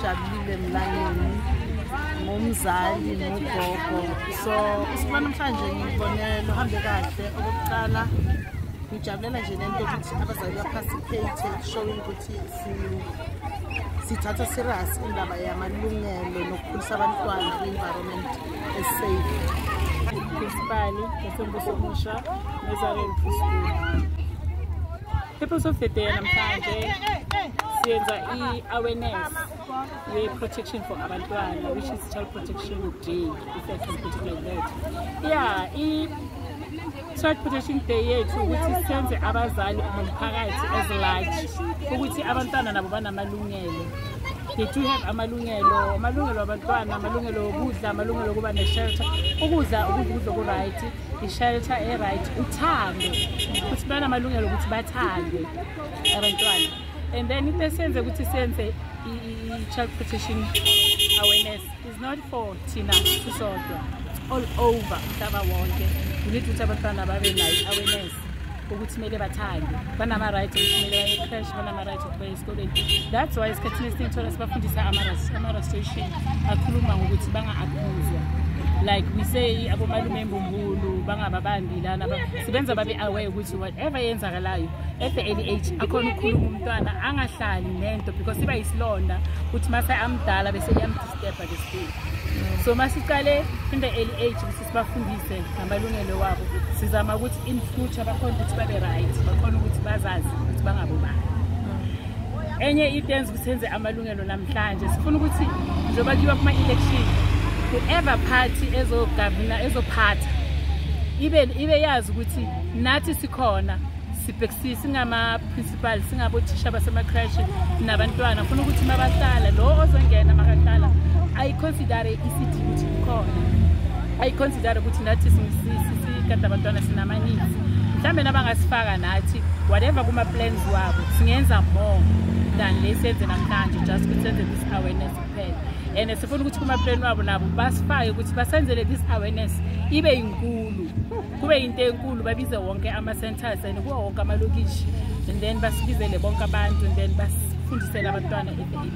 sijabulile mlaleni ngomzali nogogo so usiba namhlanje ngibone lohambe kahle okokuqala ngijabulela nje nento ukuthi abazali baphasiphate showing ukuthi sithatha serious indaba yamalungelo nokukhulisa abantwana kwi-environment esafe principali nasembusomusha nezaren purpose of the day namhlanje siyenza i-awareness yeprotection for abantwana which is child protection day if i can put it like that yeah i-child protection day yethu ukuthi senze abazali nomphakathi ezilaji ukuthi abantwana nabo banamalungelo they do have amalungelo amalungelo abantwana amalungelo okudla amalungelo okuba ne-shelter ukudla ukudla ukudla oku-right i-shelter e-right uthambe futhi banamalungelo ukuthi bathambe abantwana and then into esenze ukuthi senze i-child protection awareness is not for thina sisodwa all over mhlaba wonke kunida ukuthi abantwana babe nayo i-awareness ukuthi kumele bathande banama-right ukuthi kumele baye ecrash banama-right okuthi baye esikoleni that's why esikhathini esiningi thola sibafundisa ama-restration akhuluma ngokuthi banga-abuzwa like we say abomalume mbumbulu bangababambi lana sibenza babe-aware ukuthi whatever yenzakalayo at the early age akhona ukukhuluma umntwana angahlali nento because iba yisilonda ukuthi mase amdala bese yamdistebha lesibili mm. so ma sicale in the early age ukuthi sibafundise ngamalungelo wabo sizama ukuthi in future bakhona ukuthi babe-right bakhona ukuthi bazazi ukuthi bangabobani mm. enye into yenza ukuthi enze amalungelo namhlanje sifuna ukuthi njengoba kuyiwa kuma-election whoever party ezogavina ezophatha ibe ibe yazi ukuthi nathi sikhona sibhekisise singama-principal singabothisha basema-crash nabantwana funa ukuthi uma bahlala lo ozongena makahlala ayiconsidere i-cd ukuthi ikhona ayiconsidere ukuthi nathi sikade abantwana sinamaningi mhlawumbe nabangasifaka nathi whatever kuma-plans wabo singenza more than lesenze namhlanje just ukuthi senze this awareness kuphela and sifuna ukuthi kumapleni wabo nabo basifake ukuthi basenzele this awareness ibe yinkulu kube yinto enkulu babize wonke ama-centers and kuwo wonke amalokishi and then basibizele bonke abantu and then basifundisele abantwana e-age